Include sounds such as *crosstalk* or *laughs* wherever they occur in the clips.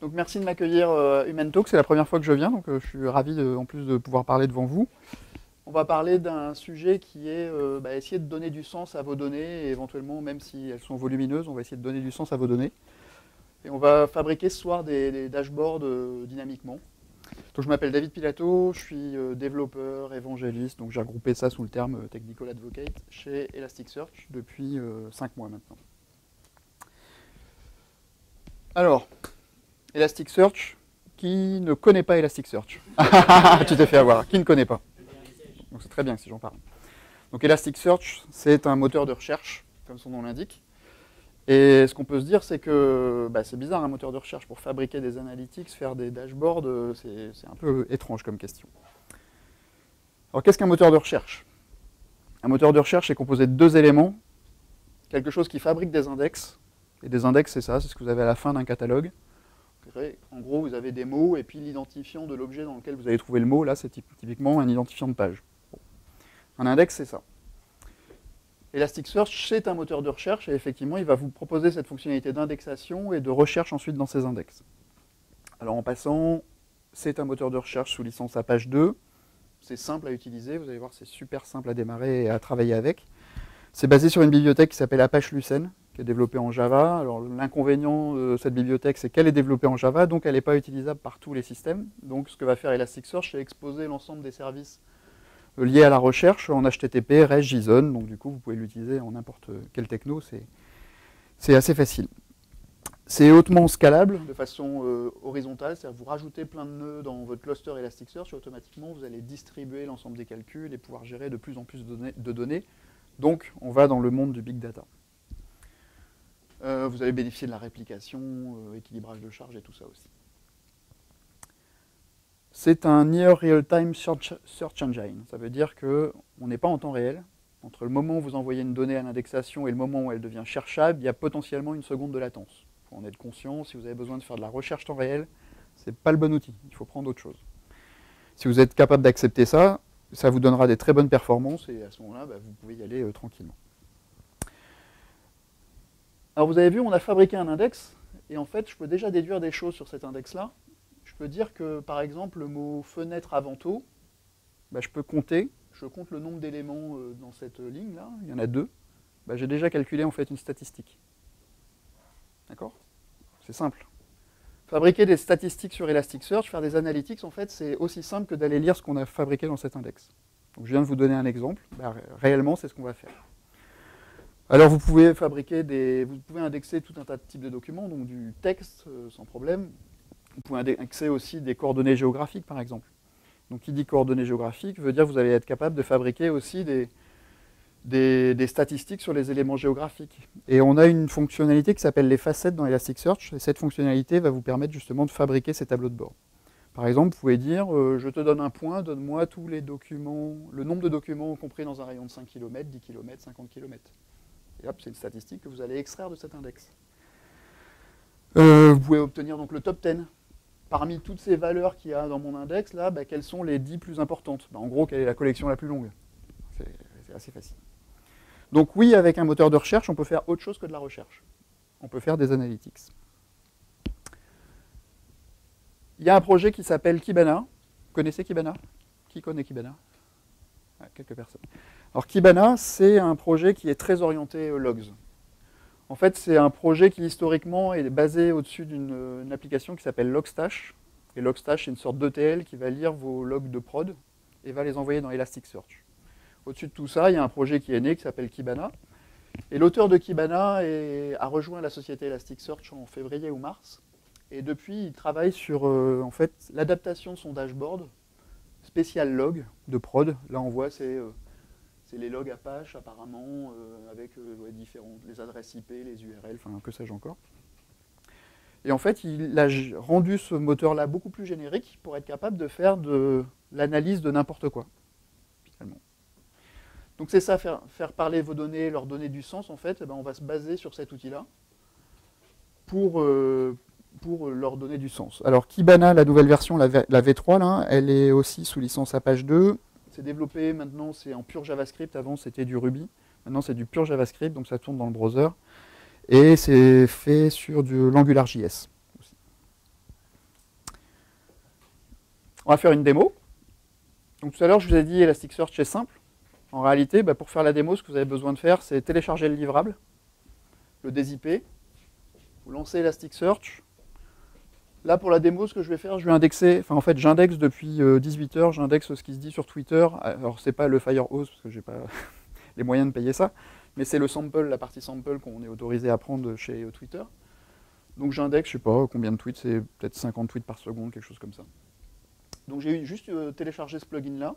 Donc merci de m'accueillir euh, Human Talk, c'est la première fois que je viens, donc euh, je suis ravi en plus de pouvoir parler devant vous. On va parler d'un sujet qui est euh, bah, essayer de donner du sens à vos données, et éventuellement, même si elles sont volumineuses, on va essayer de donner du sens à vos données. Et on va fabriquer ce soir des, dashboards euh, dynamiquement. Donc je m'appelle David Pilato, je suis développeur, évangéliste, donc j'ai regroupé ça sous le terme Technical Advocate chez Elasticsearch depuis 5 mois maintenant. Alors, Elasticsearch, qui ne connaît pas Elasticsearch *laughs* Tu t'es fait avoir. Qui ne connaît pas Donc c'est très bien si j'en parle. Donc Elasticsearch, c'est un moteur de recherche, comme son nom l'indique. Et ce qu'on peut se dire, c'est que bah, c'est bizarre un moteur de recherche pour fabriquer des analytics, faire des dashboards, c'est un peu étrange comme question. Alors qu'est-ce qu'un moteur de recherche? Un moteur de recherche est composé de deux éléments. Quelque chose qui fabrique des index. Et des index, c'est ça, c'est ce que vous avez à la fin d'un catalogue. En gros, vous avez des mots et puis l'identifiant de l'objet dans lequel vous avez trouvé le mot. Là, c'est typ- typiquement un identifiant de page. Un index, c'est ça. Elasticsearch, c'est un moteur de recherche et effectivement, il va vous proposer cette fonctionnalité d'indexation et de recherche ensuite dans ces index. Alors en passant, c'est un moteur de recherche sous licence à page 2. C'est simple à utiliser, vous allez voir, c'est super simple à démarrer et à travailler avec. C'est basé sur une bibliothèque qui s'appelle Apache Lucene, qui est développée en Java. Alors l'inconvénient de cette bibliothèque, c'est qu'elle est développée en Java, donc elle n'est pas utilisable par tous les systèmes. Donc ce que va faire Elasticsearch, c'est exposer l'ensemble des services euh, liés à la recherche en HTTP, REST, JSON. Donc du coup, vous pouvez l'utiliser en n'importe quel techno, c'est assez facile. C'est hautement scalable de façon euh, horizontale, c'est-à-dire vous rajoutez plein de nœuds dans votre cluster Elasticsearch et automatiquement vous allez distribuer l'ensemble des calculs et pouvoir gérer de plus en plus de données. Donc on va dans le monde du big data. Euh, vous allez bénéficier de la réplication, euh, équilibrage de charge et tout ça aussi. C'est un near real-time search, search engine. Ça veut dire qu'on n'est pas en temps réel. Entre le moment où vous envoyez une donnée à l'indexation et le moment où elle devient cherchable, il y a potentiellement une seconde de latence. Il faut en être conscient. Si vous avez besoin de faire de la recherche temps réel, ce n'est pas le bon outil. Il faut prendre autre chose. Si vous êtes capable d'accepter ça, ça vous donnera des très bonnes performances et à ce moment-là, bah, vous pouvez y aller euh, tranquillement. Alors vous avez vu, on a fabriqué un index et en fait, je peux déjà déduire des choses sur cet index-là. Je peux dire que, par exemple, le mot fenêtre avant taux, bah, je peux compter, je compte le nombre d'éléments euh, dans cette ligne-là, il y en a deux. Bah, J'ai déjà calculé en fait une statistique. D'accord? C'est simple. Fabriquer des statistiques sur Elasticsearch, faire des analytics, en fait, c'est aussi simple que d'aller lire ce qu'on a fabriqué dans cet index. Donc, je viens de vous donner un exemple. Bah, ré- réellement, c'est ce qu'on va faire. Alors, vous pouvez fabriquer des, vous pouvez indexer tout un tas de types de documents, donc du texte euh, sans problème. Vous pouvez indexer aussi des coordonnées géographiques, par exemple. Donc, qui dit coordonnées géographiques veut dire que vous allez être capable de fabriquer aussi des, statistiques sur les éléments géographiques. Et on a une fonctionnalité qui s'appelle les facettes dans Elasticsearch, et cette fonctionnalité va vous permettre justement de fabriquer ces tableaux de bord. Par exemple, vous pouvez dire, euh, je te donne un point, donne-moi tous les documents, le nombre de documents compris dans un rayon de 5 km, 10 km, 50 km. Et hop, c'est une statistique que vous allez extraire de cet index. Euh, vous pouvez obtenir donc le top 10. Parmi toutes ces valeurs qu'il y a dans mon index, là, bah, quelles sont les 10 plus importantes? Bah, En gros, quelle est la collection la plus longue? C'est assez facile. Donc oui, avec un moteur de recherche, on peut faire autre chose que de la recherche. On peut faire des analytics. Il y a un projet qui s'appelle Kibana. Vous connaissez Kibana? Qui connaît Kibana? Ah, Quelques personnes. Alors Kibana, c'est un projet qui est très orienté euh, logs. En fait, c'est un projet qui historiquement est basé au-dessus d'une euh, application qui s'appelle Logstash. Et Logstash, c'est une sorte d'ETL qui va lire vos logs de prod et va les envoyer dans Elasticsearch. Au-dessus de tout ça, il y a un projet qui est né qui s'appelle Kibana. Et l'auteur de Kibana a rejoint la société Elasticsearch en février ou mars. Et depuis, il travaille sur euh, en fait, l'adaptation de son dashboard spécial log de prod. Là, on voit, c'est c'est les logs Apache apparemment, euh, avec euh, différentes, les adresses IP, les URL, enfin que sais-je encore. Et en fait, il a rendu ce moteur-là beaucoup plus générique pour être capable de faire de l'analyse de n'importe quoi, finalement. Donc c'est ça, faire, faire parler vos données, leur donner du sens, en fait, eh ben, on va se baser sur cet outil-là pour, euh, pour leur donner du sens. Alors Kibana, la nouvelle version, la, V- la V3, là, elle est aussi sous licence Apache 2. C'est développé maintenant, c'est en pur JavaScript. Avant, c'était du Ruby. Maintenant, c'est du pur JavaScript, donc ça tourne dans le browser. Et c'est fait sur de l'AngularJS. On va faire une démo. Donc tout à l'heure, je vous ai dit Elasticsearch est simple. En réalité, bah, pour faire la démo, ce que vous avez besoin de faire, c'est télécharger le livrable, le dézipper, vous lancez Elasticsearch, Là, pour la démo, ce que je vais faire, je vais indexer, enfin en fait, j'indexe depuis 18 euh, heures, j'indexe ce qui se dit sur Twitter. Alors, c'est pas le Firehose, parce que j'ai pas *laughs* les moyens de payer ça, mais c'est le sample, la partie sample qu'on est autorisé à prendre chez euh, Twitter. Donc j'indexe, je sais pas combien de tweets, c'est peut-être 50 tweets par seconde, quelque chose comme ça. Donc j'ai juste euh, téléchargé ce plugin-là,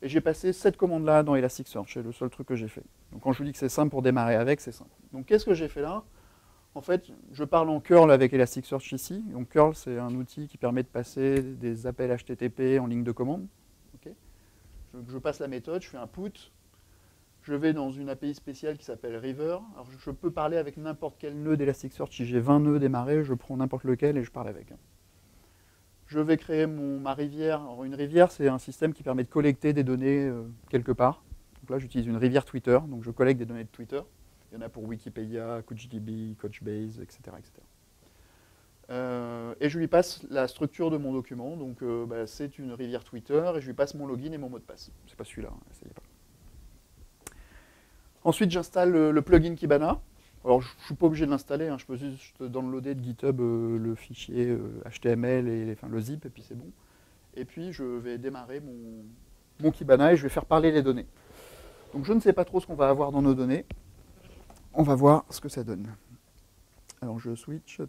et j'ai passé cette commande-là dans Elasticsearch, c'est le seul truc que j'ai fait. Donc quand je vous dis que c'est simple pour démarrer avec, c'est simple. Donc qu'est-ce que j'ai fait là? En fait, je parle en curl avec Elasticsearch ici. Donc curl, c'est un outil qui permet de passer des appels HTTP en ligne de commande. je, passe la méthode, je fais un put, je vais dans une API spéciale qui s'appelle River. Alors je peux parler avec n'importe quel nœud d'Elasticsearch. Si j'ai 20 nœuds démarrés, je prends n'importe lequel et je parle avec. Je vais créer ma rivière. une rivière, c'est un système qui permet de collecter des données euh, quelque part. Donc là, j'utilise une rivière Twitter, donc je collecte des données de Twitter. Il y en a pour Wikipédia, CouchDB, Couchbase, etc. etc. Euh, et je lui passe la structure de mon document. Donc euh, bah, c'est une rivière Twitter et je lui passe mon login et mon mot de passe. C'est pas celui-là, hein, essayez pas. Ensuite, j'installe le plugin Kibana. Alors, je ne suis pas obligé de l'installer, hein. je peux juste downloader de GitHub euh, le fichier HTML et le zip, et puis c'est bon. Et puis, je vais démarrer mon, mon Kibana et je vais faire parler les données. Donc, je ne sais pas trop ce qu'on va avoir dans nos données. On va voir ce que ça donne. Alors, je switch.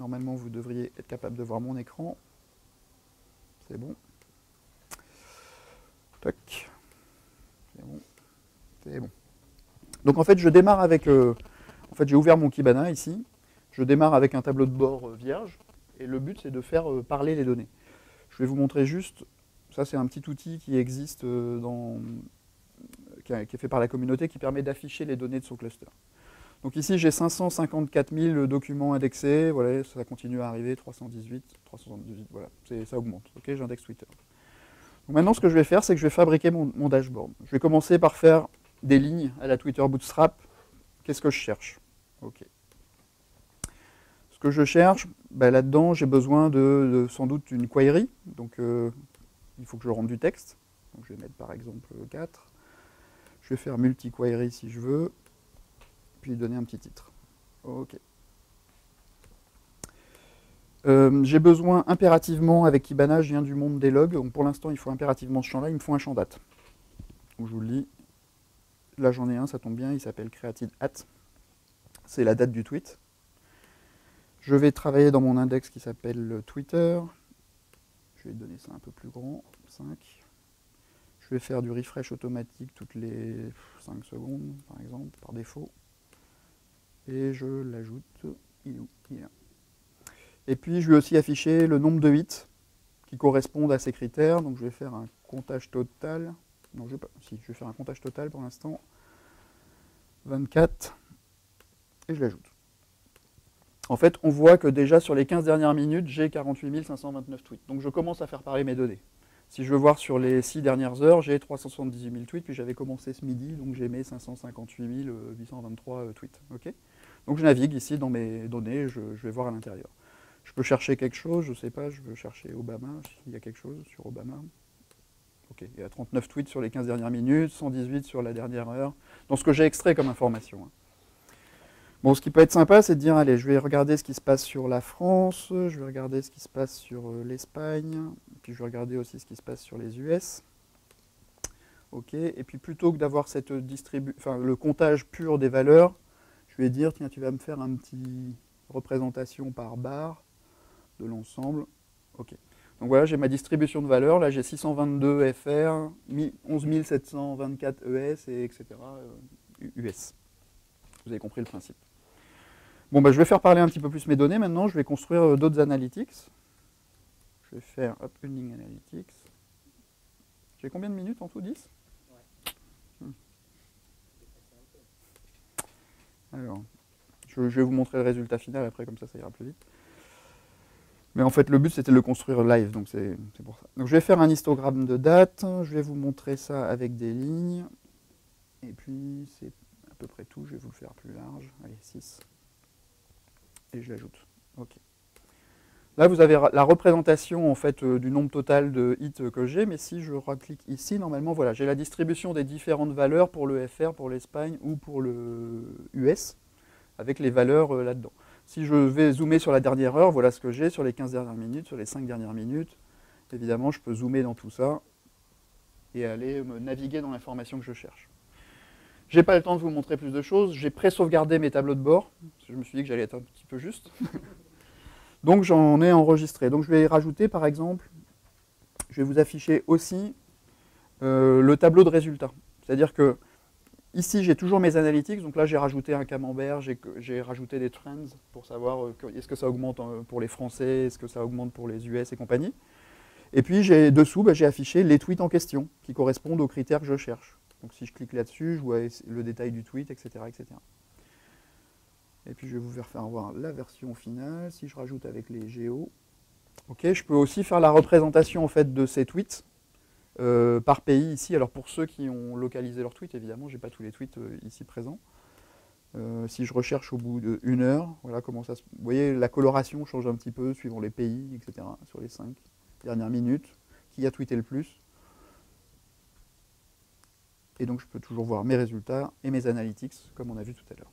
Normalement, vous devriez être capable de voir mon écran. C'est bon. Tac. C'est bon. C'est bon. Donc en fait, je démarre avec... Euh, en fait, j'ai ouvert mon Kibana ici. Je démarre avec un tableau de bord euh, vierge. Et le but, c'est de faire euh, parler les données. Je vais vous montrer juste... Ça, c'est un petit outil qui existe dans... Qui, est fait par la communauté qui permet d'afficher les données de son cluster. Donc ici, j'ai 554 000 documents indexés. Voilà, ça continue à arriver. 318, 378, voilà. Ça augmente. Ok, j'indexe Twitter. Donc maintenant, ce que je vais faire, c'est que je vais fabriquer mon dashboard. Je vais commencer par faire des lignes à la Twitter Bootstrap. Qu'est-ce que je cherche? Ok. Ce que je cherche, ben là-dedans, j'ai besoin de, sans doute une query. Donc, euh, il faut que je rentre du texte. Donc, je vais mettre par exemple 4. Je vais faire multi-query si je veux. Puis donner un petit titre. Ok. Euh, j'ai besoin impérativement, avec Kibana, je viens du monde des logs, donc pour l'instant il faut impérativement ce champ-là, il me faut un champ date. Donc je vous le lis, Là, j'en ai un, ça tombe bien, il s'appelle created at. C'est la date du tweet. Je vais travailler dans mon index qui s'appelle Twitter. Je vais donner ça un peu plus grand, 5. Vais faire du refresh automatique toutes les 5 secondes, par exemple, par défaut. Et je l'ajoute. Et puis, je vais aussi afficher le nombre de hits qui correspondent à ces critères. Donc, je vais faire un comptage total. Non, je vais pas. Si, je vais faire un comptage total pour l'instant. 24. Et je l'ajoute. En fait, on voit que déjà sur les 15 dernières minutes, j'ai 48 529 tweets. Donc je commence à faire parler mes données. Si je veux voir sur les 6 dernières heures, j'ai 378 000 tweets, puis j'avais commencé ce midi, donc j'ai mes 558 823 tweets. donc je navigue ici dans mes données, je, vais voir à l'intérieur. Je peux chercher quelque chose, je ne sais pas, je veux chercher Obama, s'il y a quelque chose sur Obama. Il y a 39 tweets sur les 15 dernières minutes, 118 sur la dernière heure, dans ce que j'ai extrait comme information. Hein. Bon, ce qui peut être sympa, c'est de dire, allez, je vais regarder ce qui se passe sur la France, je vais regarder ce qui se passe sur euh, l'Espagne, puis je vais regarder aussi ce qui se passe sur les US. Ok, et puis plutôt que d'avoir cette le comptage pur des valeurs, je vais dire, tiens, tu vas me faire un petit représentation par barre de l'ensemble. Ok. Donc voilà, j'ai ma distribution de valeurs. Là, j'ai 622 FR, 11 724 ES, et etc. US. Vous avez compris le principe. Bon, bah, je vais faire parler un petit peu plus mes données maintenant. Je vais construire euh, d'autres analytics. Je vais faire hop, une analytics. J'ai combien de minutes en tout? 10 hmm. Alors, je vais vous montrer le résultat final après, comme ça, ça ira plus vite. Mais en fait, le but, c'était de le construire live, donc c'est pour ça. Donc je vais faire un histogramme de date, je vais vous montrer ça avec des lignes. Et puis, c'est à peu près tout, je vais vous le faire plus large. Allez, 6. Et je l'ajoute. Là, vous avez la représentation en fait euh, du nombre total de hits que j'ai, mais si je reclique ici, normalement, voilà, j'ai la distribution des différentes valeurs pour le FR, pour l'Espagne ou pour le US, avec les valeurs euh, là-dedans. Si je vais zoomer sur la dernière heure, voilà ce que j'ai sur les 15 dernières minutes, sur les 5 dernières minutes. Évidemment, je peux zoomer dans tout ça et aller me naviguer dans l'information que je cherche. Je n'ai pas le temps de vous montrer plus de choses. J'ai pré-sauvegardé mes tableaux de bord. je me suis dit que j'allais être un petit peu juste. *laughs* Donc j'en ai enregistré. Donc je vais rajouter par exemple, je vais vous afficher aussi euh, le tableau de résultats. C'est-à-dire que ici j'ai toujours mes analytics, donc là j'ai rajouté un camembert, j'ai rajouté des trends pour savoir euh, est-ce que ça augmente euh, pour les Français, est-ce que ça augmente pour les US et compagnie. Et puis dessous, bah, j'ai affiché les tweets en question qui correspondent aux critères que je cherche. Donc si je clique là-dessus, je vois le détail du tweet, etc. etc. Et puis je vais vous faire voir la version finale. Si je rajoute avec les géos, je peux aussi faire la représentation en fait de ces tweets euh, par pays ici. Alors pour ceux qui ont localisé leurs tweets, évidemment, j'ai pas tous les tweets euh, ici présents. Euh, si je recherche au bout d'une heure, voilà comment ça se. Vous voyez, la coloration change un petit peu suivant les pays, etc. Sur les cinq dernières minutes, qui a tweeté le plus? Et donc je peux toujours voir mes résultats et mes analytics, comme on a vu tout à l'heure.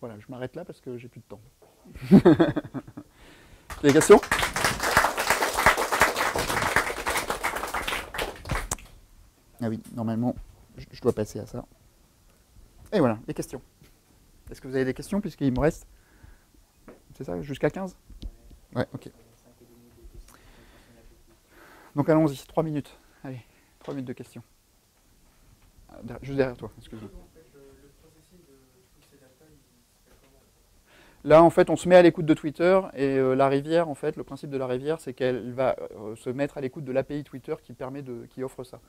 Voilà, je m'arrête là parce que j'ai plus de temps. *laughs* Des questions? Ah oui, normalement, je dois passer à ça. Et voilà, les questions. Est-ce que vous avez des questions puisqu'il me reste C'est ça, jusqu'à 15 Ouais, ok. Donc allons-y, 3 minutes. Allez, 3 minutes de questions. Juste derrière toi, excuse-moi. Là, en fait, on se met à l'écoute de Twitter et euh, la rivière, en fait, le principe de la rivière, c'est qu'elle va euh, se mettre à l'écoute de l'API Twitter qui permet de, qui offre ça.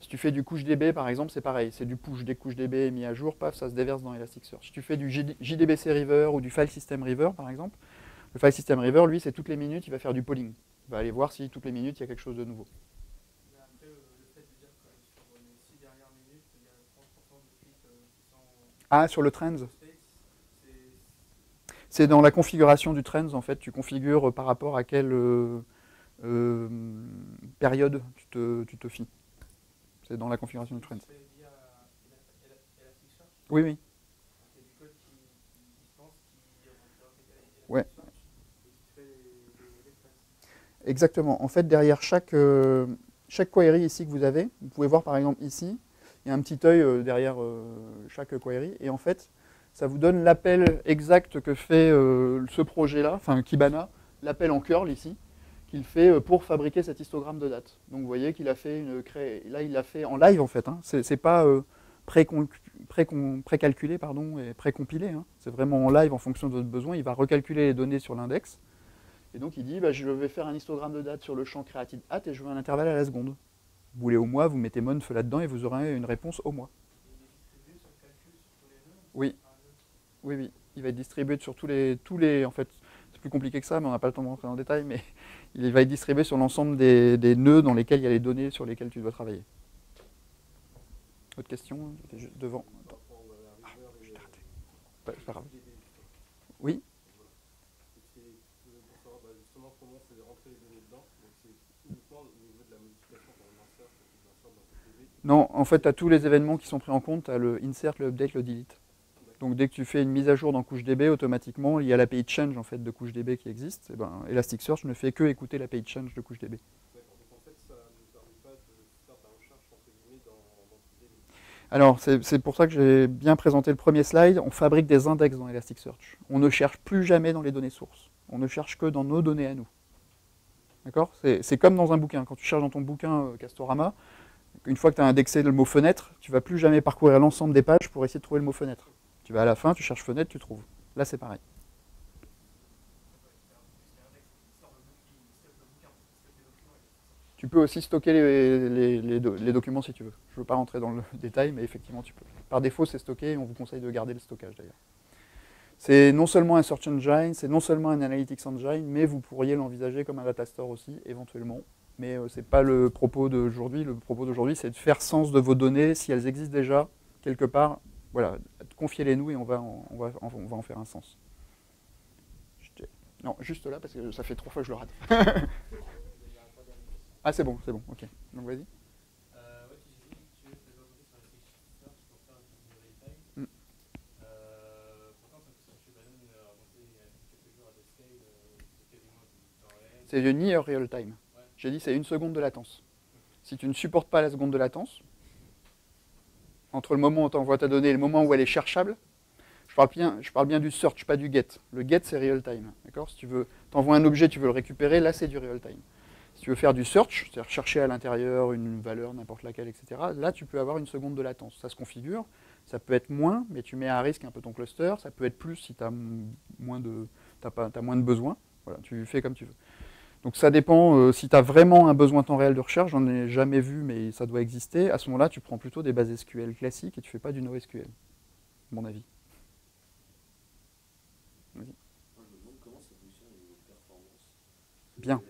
Si tu fais du couche DB, par exemple, c'est pareil, c'est du push des couches DB mis à jour, paf, ça se déverse dans Elasticsearch. Si tu fais du JDBC River ou du File System River, par exemple, le File System River, lui, c'est toutes les minutes, il va faire du polling. Il va aller voir si toutes les minutes, il y a quelque chose de nouveau. Ah, sur le trends c'est dans la configuration du Trends, en fait, tu configures euh, par rapport à quelle euh, euh, période tu te, tu te. C'est dans la configuration du Trends. Oui, oui. Ouais. Exactement. En fait, derrière chaque, chaque query ici que vous avez, vous pouvez voir par exemple ici, il y a un petit œil derrière chaque query. Et en fait, ça vous donne l'appel exact que fait euh, ce projet-là, enfin Kibana, l'appel en curl ici, qu'il fait euh, pour fabriquer cet histogramme de date. Donc vous voyez qu'il a fait une là il l'a fait en live en fait, hein. c'est pas euh, précalculé pardon et précompilé, hein. c'est vraiment en live en fonction de votre besoin. Il va recalculer les données sur l'index et donc il dit bah, je vais faire un histogramme de date sur le champ created at et je veux un intervalle à la seconde. Vous voulez au mois, vous mettez month là-dedans et vous aurez une réponse au mois. Oui, oui, oui. Il va être distribué sur tous les, en fait, c'est plus compliqué que ça, mais on n'a pas le temps de rentrer le détail, mais *laughs* il va être distribué sur l'ensemble des, nœuds dans lesquels il y a les données sur lesquelles tu dois travailler. Autre question devant. Ah, je raté. pas grave. Oui? Non, en fait, tu as tous les événements qui sont pris en compte, tu as le insert, le update, le delete. Donc dès que tu fais une mise à jour dans CoucheDB, automatiquement, il y a l'API change en fait de CoucheDB qui existe. Et ben, Elasticsearch ne fait que écouter l'API change de CoucheDB. Alors, c'est pour ça que j'ai bien présenté le premier slide. On fabrique des index dans Elasticsearch. On ne cherche plus jamais dans les données sources. On ne cherche que dans nos données à nous. D'accord? C'est comme dans un bouquin. Quand tu cherches dans ton bouquin euh, Castorama, une fois que tu as indexé le mot fenêtre, tu ne vas plus jamais parcourir l'ensemble des pages pour essayer de trouver le mot fenêtre. Tu vas à la fin, tu cherches fenêtre, tu trouves. Là, c'est pareil. Tu peux aussi stocker les, documents si tu veux. Je ne veux pas rentrer dans le *laughs* détail, mais effectivement, tu peux. Par défaut, c'est stocké et on vous conseille de garder le stockage d'ailleurs. C'est non seulement un search engine, c'est non seulement un analytics engine, mais vous pourriez l'envisager comme un data store aussi, éventuellement. Mais euh, ce n'est pas le propos d'aujourd'hui. Le propos d'aujourd'hui, c'est de faire sens de vos données, si elles existent déjà quelque part, voilà, confiez-les nous et on va, en, on, va, on va en faire un sens. Non, juste là, parce que ça fait trois fois que je le rate. *laughs* ah, c'est bon, c'est bon, ok. Donc vas-y. C'est du near real time. J'ai dit c'est une seconde de latence. Si tu ne supportes pas la seconde de latence, entre le moment où tu envoies ta donnée et le moment où elle est cherchable, je parle bien, du search, pas du get. Le get, c'est real time. D'accord? Si tu veux, envoies un objet, tu veux le récupérer, là, c'est du real time. Si tu veux faire du search, c'est-à-dire chercher à l'intérieur une valeur, n'importe laquelle, etc., là, tu peux avoir une seconde de latence. Ça se configure. Ça peut être moins, mais tu mets à risque un peu ton cluster. Ça peut être plus si tu as moins de, as moins de besoins. Voilà, tu fais comme tu veux. Donc ça dépend, euh, si tu as vraiment un besoin temps réel de recherche, j'en ai jamais vu, mais ça doit exister, à ce moment-là, tu prends plutôt des bases SQL classiques et tu ne fais pas du NoSQL, à mon avis. Bien.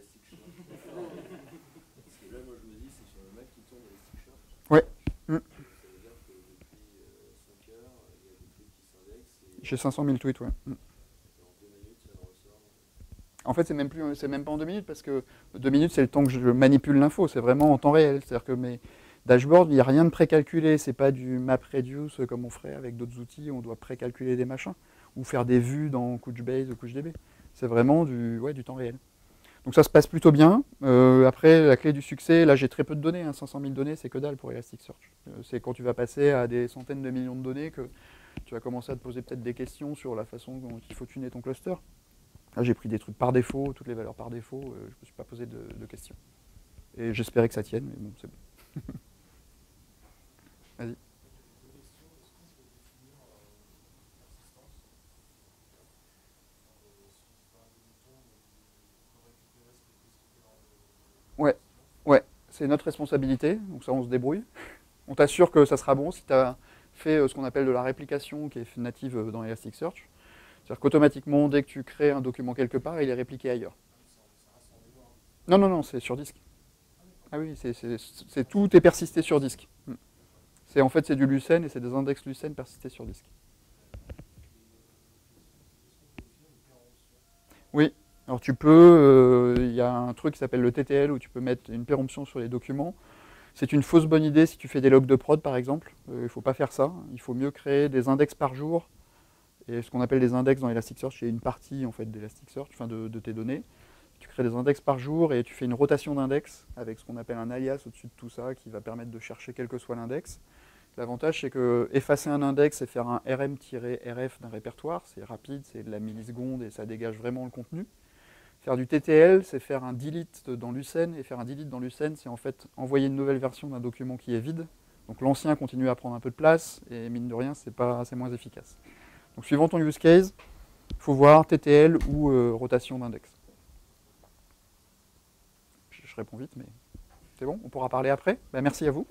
Ouais. Ça veut dire que depuis 5 heures, il y a des trucs qui s'indexent. J'ai 500 000 tweets, ouais. Mm. En fait, c'est même même pas en deux minutes parce que deux minutes, c'est le temps que je manipule l'info. C'est vraiment en temps réel. C'est-à-dire que mes dashboards, il n'y a rien de précalculé. C'est pas du MapReduce comme on ferait avec d'autres outils. On doit précalculer des machins ou faire des vues dans Couchbase ou CouchDB. C'est vraiment du, ouais, du temps réel. Donc ça se passe plutôt bien. Euh, après, la clé du succès, là j'ai très peu de données, 500 hein. 000 données, c'est que dalle pour Elasticsearch. Euh, c'est quand tu vas passer à des centaines de millions de données que tu vas commencer à te poser peut-être des questions sur la façon dont il faut tuner ton cluster. Là, j'ai pris des trucs par défaut, toutes les valeurs par défaut, euh, je ne me suis pas posé de, questions. Et j'espérais que ça tienne, mais bon, c'est bon. *laughs* Vas-y. Ouais, ouais, c'est notre responsabilité, donc ça on se débrouille. *laughs* On t'assure que ça sera bon si tu as fait euh, ce qu'on appelle de la réplication qui est native euh, dans Elasticsearch. C'est-à-dire qu'automatiquement, dès que tu crées un document quelque part, il est répliqué ailleurs. Non, non, non, c'est sur disque. Ah oui, tout est persisté sur disque. Hmm. C'est en fait c'est du Lucene et c'est des index Lucene persistés sur disque. Oui, alors tu peux, euh, il y a un truc qui s'appelle le TTL où tu peux mettre une péremption sur les documents. C'est une fausse bonne idée si tu fais des logs de prod par exemple. Euh, il ne faut pas faire ça. Il faut mieux créer des index par jour et ce qu'on appelle des index dans Elasticsearch, c'est une partie en fait d'Elasticsearch, enfin de, tes données. Tu crées des index par jour et tu fais une rotation d'index avec ce qu'on appelle un alias au-dessus de tout ça qui va permettre de chercher quel que soit l'index. L'avantage, c'est que effacer un index et faire un rm-rf d'un répertoire, c'est rapide, c'est de la milliseconde et ça dégage vraiment le contenu. Faire du TTL, c'est faire un delete dans Lucene, et faire un delete dans Lucene, c'est en fait envoyer une nouvelle version d'un document qui est vide. Donc l'ancien continue à prendre un peu de place, et mine de rien, c'est moins efficace. Donc suivant ton use case, il faut voir TTL ou euh, rotation d'index. Je, réponds vite, mais c'est bon, on pourra parler après. Ben, merci à vous.